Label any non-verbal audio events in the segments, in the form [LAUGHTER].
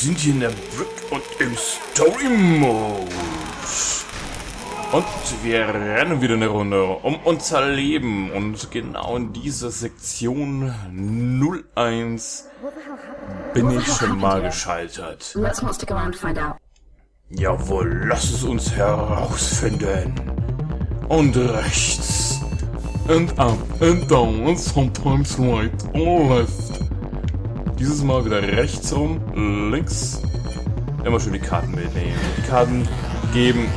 wir sind hier in der Brick und im Story Mode. Und wir rennen wieder eine Runde um unser Leben. Und genau in dieser Sektion 01 bin ich schon mal gescheitert. Jawohl, lass es uns herausfinden. Und rechts. And up and down and sometimes right or left. Dieses Mal wieder rechts rum, links. Immer schön die Karten mitnehmen. Die Karten geben.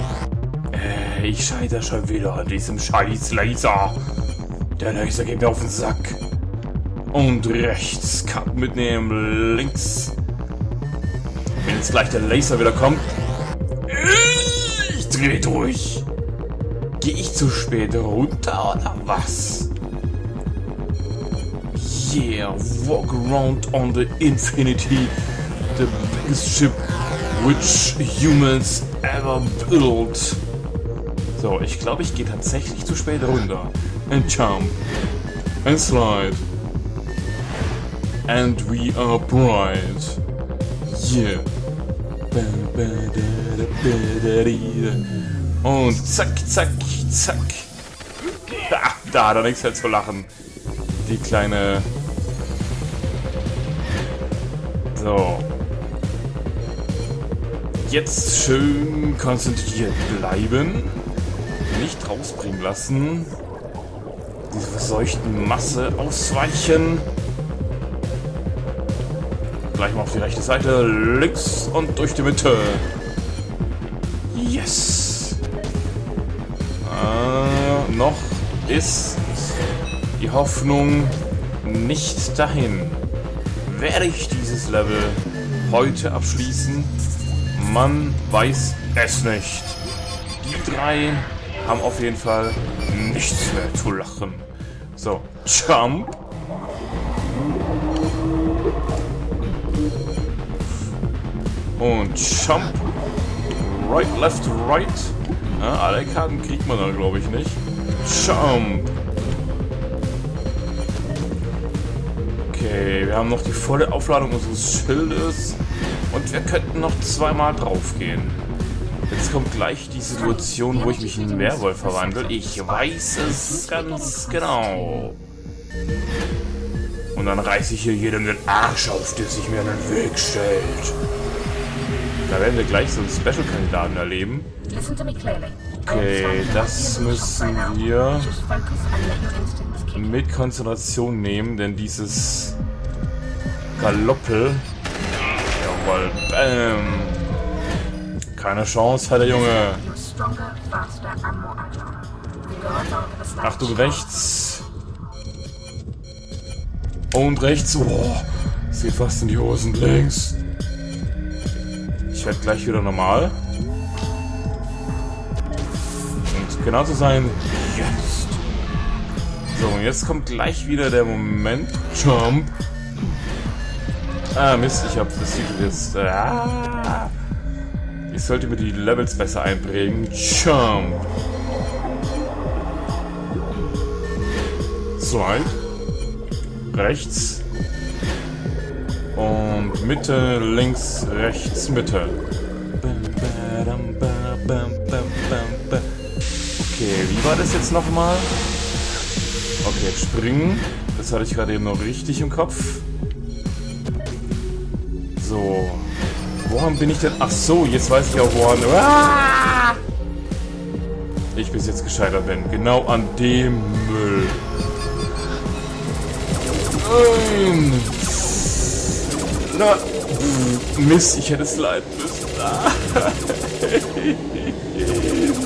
Äh, ich scheitere schon wieder an diesem scheiß Laser. Der Laser geht mir auf den Sack. Und rechts Karten mitnehmen, links. Wenn jetzt gleich der Laser wieder kommt. Ich dreh durch. Gehe ich zu spät runter oder was? Yeah, walk around on the Infinity, the biggest ship which humans ever built. So, ich glaube, ich gehe tatsächlich zu spät runter. And jump. And slide. And we are bright. Yeah. Und zack, zack, zack. Da hat er nichts mehr zu lachen. Die kleine... So. Jetzt schön konzentriert bleiben. Nicht rausbringen lassen. Diese verseuchten Masse ausweichen. Gleich mal auf die rechte Seite. Links und durch die Mitte. Yes. Äh, noch ist die Hoffnung nicht dahin. Werde ich dieses Level heute abschließen? Man weiß es nicht. Die drei haben auf jeden Fall nichts mehr zu lachen. So, Jump. Und Jump. Right, left, right. Ja, alle Karten kriegt man da, glaube ich, nicht. Jump. Okay, wir haben noch die volle Aufladung unseres Schildes. Und wir könnten noch zweimal draufgehen. Jetzt kommt gleich die Situation, wo ich mich in einen Werwolf verwandle. Ich weiß es ganz genau. Und dann reiße ich hier jedem den Arsch auf, der sich mir in den Weg stellt. Da werden wir gleich so einen Special-Kandidaten erleben. Listen to me clearly. Okay, das müssen wir mit Konzentration nehmen, denn dieses Galoppel. Jawohl, bam. Keine Chance, hat der Junge. Achtung, rechts. Und rechts. Oh, sieht fast in die Hosen links. Ich werde gleich wieder normal. Genau zu sein, jetzt. So, und jetzt kommt gleich wieder der Moment. Jump. Ah, Mist, ich habe das Titel jetzt. Ah. Ich sollte mir die Levels besser einprägen. Jump. Slide. Rechts. Und Mitte, links, rechts, Mitte. Okay, wie war das jetzt nochmal? Okay, springen. Das hatte ich gerade eben noch richtig im Kopf. So. Woran bin ich denn? Ach so, jetzt weiß ich auch woran. Ah! Ich bis jetzt gescheitert bin. Genau an dem Müll. Nein! Na, Mist, ich hätte es leiden müssen. Ah. [LAUGHS]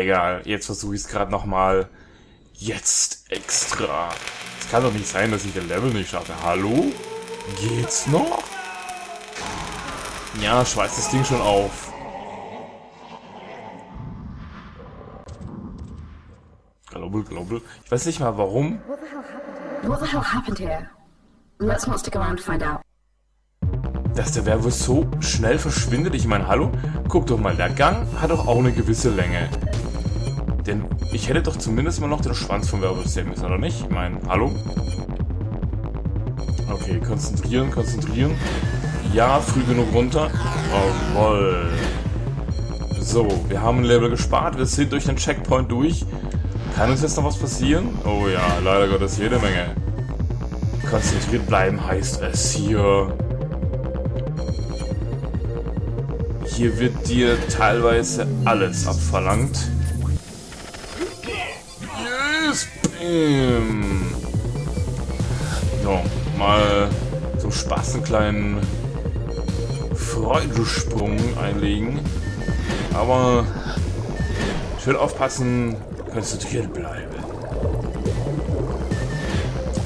Egal, jetzt versuche ich es gerade nochmal. Jetzt extra. Es kann doch nicht sein, dass ich den Level nicht schaffe. Hallo? Geht's noch? Ja, schweißt das Ding schon auf. Global, global. Ich weiß nicht mal warum. What the hell happened here? Let's not stick around to find out. Dass der Werwolf so schnell verschwindet. Ich meine, hallo? Guck doch mal, der Gang hat doch auch eine gewisse Länge. Denn ich hätte doch zumindest mal noch den Schwanz vom Werwolf sehen müssen, oder nicht? Ich meine, hallo? Okay, konzentrieren, konzentrieren. Ja, früh genug runter. Jawoll. So, wir haben ein Level gespart. Wir sind durch den Checkpoint durch. Kann uns jetzt noch was passieren? Oh ja, leider Gottes jede Menge. Konzentriert bleiben heißt es hier. Hier wird dir teilweise alles abverlangt. Yes! Bam! So, mal zum Spaß einen kleinen Freudensprung einlegen. Aber schön aufpassen, konzentriert bleiben.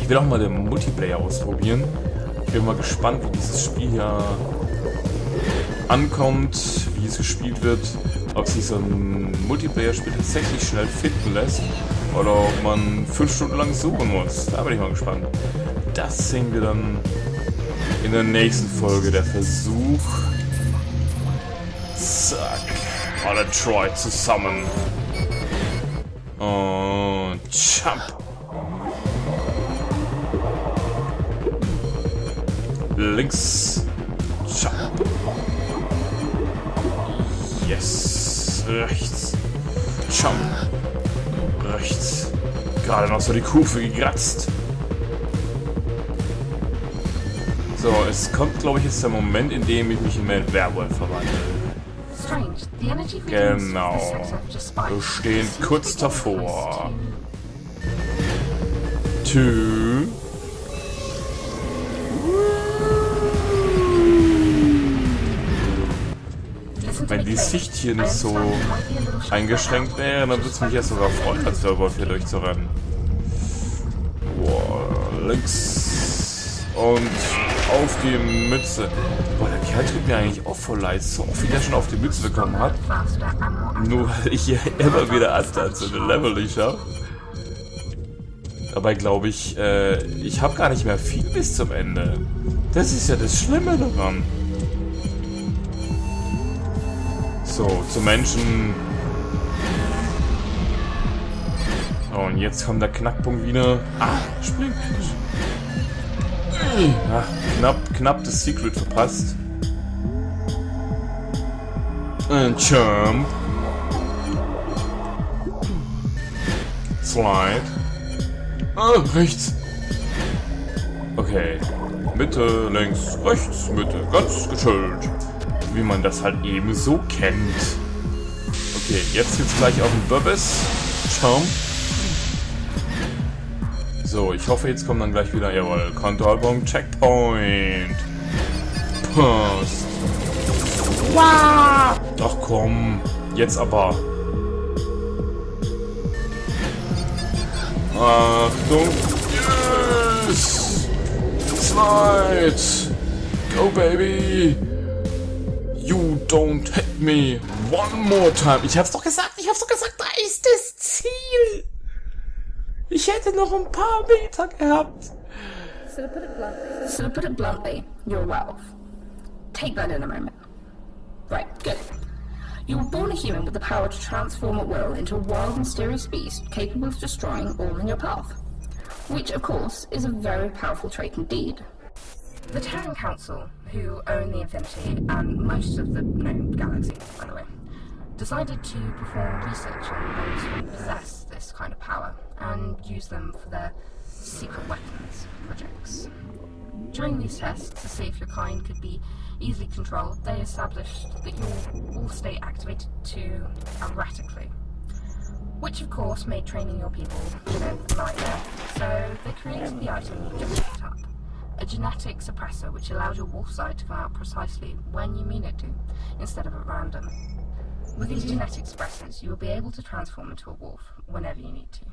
Ich will auch mal den Multiplayer ausprobieren. Ich bin mal gespannt, wie dieses Spiel hier ankommt, wie es gespielt wird, ob sich so ein Multiplayer-Spiel tatsächlich schnell finden lässt oder ob man fünf Stunden lang suchen muss. Da bin ich mal gespannt. Das sehen wir dann in der nächsten Folge. Der Versuch. Zack. Alle Troy zu summon. Und jump. Links. Yes. Rechts. Jump. Rechts. Gerade noch so die Kufe gekratzt. So, es kommt, glaube ich, jetzt der Moment, in dem ich mich in einen Werwolf verwandle. Genau. Wir stehen kurz davor. Two. Wenn die Sicht hier nicht so eingeschränkt wäre, dann würde es mich ja sogar freuen, als Werwolf hier durchzurennen. Wow, links und auf die Mütze. Boah, der Kerl tut mir eigentlich auch voll leid, so oft wie der schon auf die Mütze bekommen hat. Nur weil ich hier [LAUGHS] immer wieder in den Level nicht schaffe. Dabei glaube ich, äh, ich habe gar nicht mehr viel bis zum Ende. Das ist ja das Schlimme daran. So, zu Menschen. Oh, und jetzt kommt der Knackpunkt wieder. Ah, spring. Ach, knapp, knapp das Secret verpasst. Und Jump. Slide. Ah, rechts. Okay. Mitte, links, rechts, Mitte. Ganz gechillt wie man das halt eben so kennt. Okay, jetzt geht's gleich auf den Burbis. Schaum. So, ich hoffe, jetzt kommt dann gleich wieder, jawohl, Kontrollpunkt, Checkpoint. Post. Wow. Ach komm, jetzt aber. Achtung. Yes! Slide! Go, baby! You don't hit me one more time. Ich hab's doch gesagt, ich hab's doch gesagt, da ist das Ziel. Ich hätte noch ein paar Meter gehabt. So to put it bluntly, so to put it bluntly, you're werewolf. Take that in a moment. Right, good. You were born a human with the power to transform at will into a wild, mysterious beast capable of destroying all in your path. Which, of course, is a very powerful trait indeed. The Terran Council, who own the Infinity and most of the known galaxy, by the way, decided to perform research on those who possess this kind of power and use them for their secret weapons projects. During these tests, to see if your kind could be easily controlled, they established that you'll all stay activated to erratically. Which of course made training your people, a nightmare. So they created the item you just picked up a genetic suppressor which allows your wolf side to come out precisely when you mean it to, instead of at random. With these genetic suppressors, you will be able to transform into a wolf whenever you need to.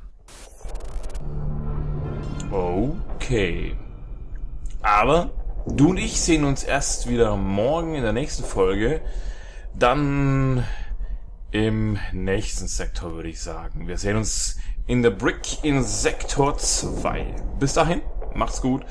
Okay. Aber du und ich sehen uns erst wieder morgen in der nächsten Folge. Dann im nächsten Sektor, würde ich sagen. Wir sehen uns in der Brick in Sektor 2. Bis dahin, macht's gut.